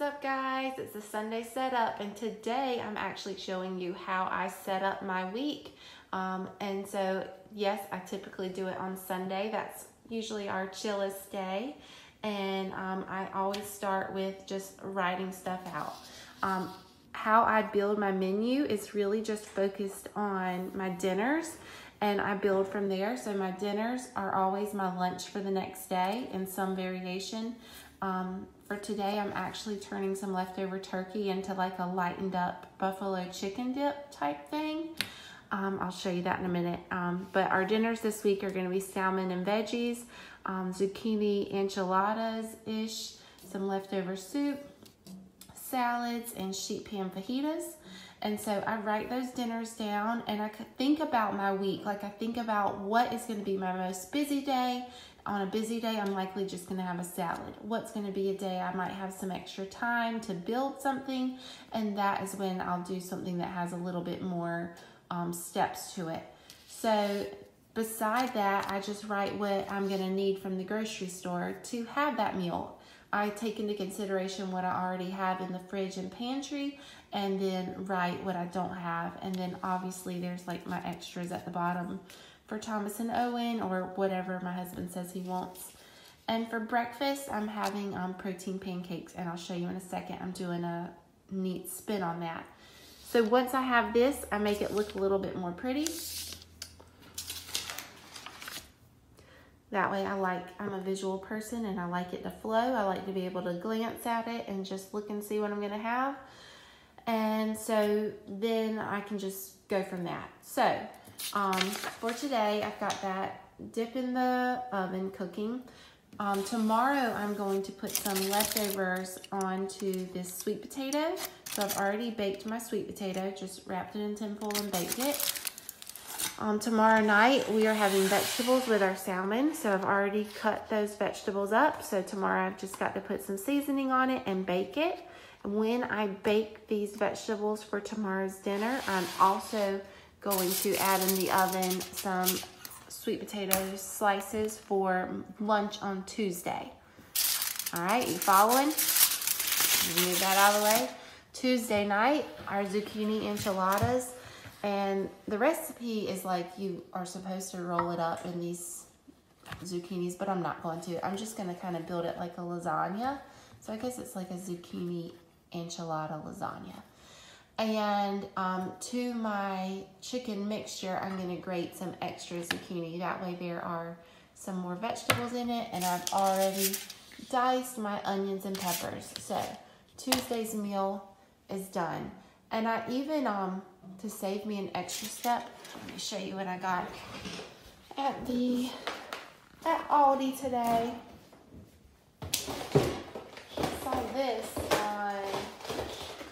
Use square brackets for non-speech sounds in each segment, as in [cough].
Up guys? It's a Sunday setup and today I'm actually showing you how I set up my week. Um, and so yes, I typically do it on Sunday. That's usually our chillest day. And um, I always start with just writing stuff out. Um, how I build my menu is really just focused on my dinners and I build from there. So my dinners are always my lunch for the next day in some variation. Um, for today, I'm actually turning some leftover turkey into like a lightened up buffalo chicken dip type thing. Um, I'll show you that in a minute. Um, but our dinners this week are gonna be salmon and veggies, um, zucchini enchiladas-ish, some leftover soup, salads, and sheet pan fajitas. And so I write those dinners down and I think about my week. Like I think about what is going to be my most busy day. On a busy day, I'm likely just going to have a salad. What's going to be a day I might have some extra time to build something. And that is when I'll do something that has a little bit more um, steps to it. So beside that, I just write what I'm going to need from the grocery store to have that meal. I take into consideration what I already have in the fridge and pantry and then write what I don't have. And then obviously there's like my extras at the bottom for Thomas and Owen or whatever my husband says he wants. And for breakfast, I'm having um, protein pancakes and I'll show you in a second. I'm doing a neat spin on that. So once I have this, I make it look a little bit more pretty. That way I like, I'm a visual person and I like it to flow. I like to be able to glance at it and just look and see what I'm gonna have. And so then I can just go from that. So um, for today, I've got that dip in the oven cooking. Um, tomorrow I'm going to put some leftovers onto this sweet potato. So I've already baked my sweet potato, just wrapped it in tinfoil and baked it. Um, tomorrow night, we are having vegetables with our salmon. So I've already cut those vegetables up. So tomorrow I've just got to put some seasoning on it and bake it. And when I bake these vegetables for tomorrow's dinner, I'm also going to add in the oven some sweet potato slices for lunch on Tuesday. All right, you following? Move that out of the way. Tuesday night, our zucchini enchiladas. And the recipe is like you are supposed to roll it up in these zucchinis, but I'm not going to. I'm just going to kind of build it like a lasagna. So I guess it's like a zucchini enchilada lasagna. And um, to my chicken mixture, I'm going to grate some extra zucchini. That way there are some more vegetables in it. And I've already diced my onions and peppers. So Tuesday's meal is done. And I even, um, to save me an extra step, let me show you what I got at the, at Aldi today. Saw this on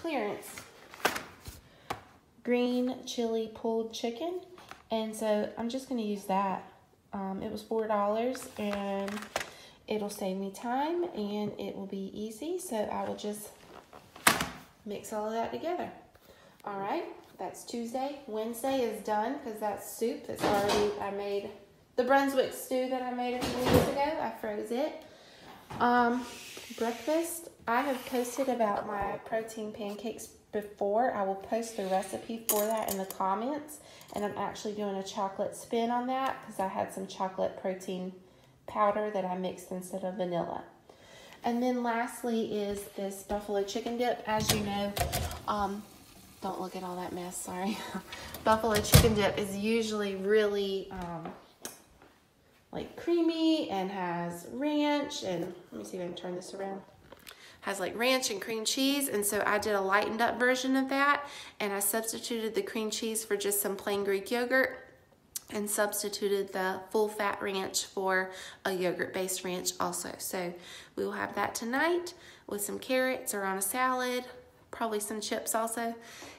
clearance. Green chili pulled chicken. And so I'm just gonna use that. Um, it was $4 and it'll save me time and it will be easy. So I will just mix all of that together. All right, that's Tuesday. Wednesday is done because that's soup that's already, I made the Brunswick stew that I made a few weeks ago. I froze it. Um, breakfast, I have posted about my protein pancakes before. I will post the recipe for that in the comments. And I'm actually doing a chocolate spin on that because I had some chocolate protein powder that I mixed instead of vanilla. And then lastly is this buffalo chicken dip. As you know, um, don't look at all that mess, sorry. [laughs] Buffalo chicken dip is usually really um, like creamy and has ranch and let me see if I can turn this around. Has like ranch and cream cheese and so I did a lightened up version of that and I substituted the cream cheese for just some plain Greek yogurt and substituted the full fat ranch for a yogurt based ranch also. So we will have that tonight with some carrots or on a salad, probably some chips also,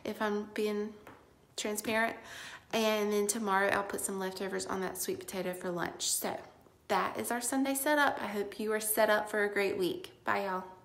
if I'm being transparent. And then tomorrow I'll put some leftovers on that sweet potato for lunch. So that is our Sunday setup. I hope you are set up for a great week. Bye y'all.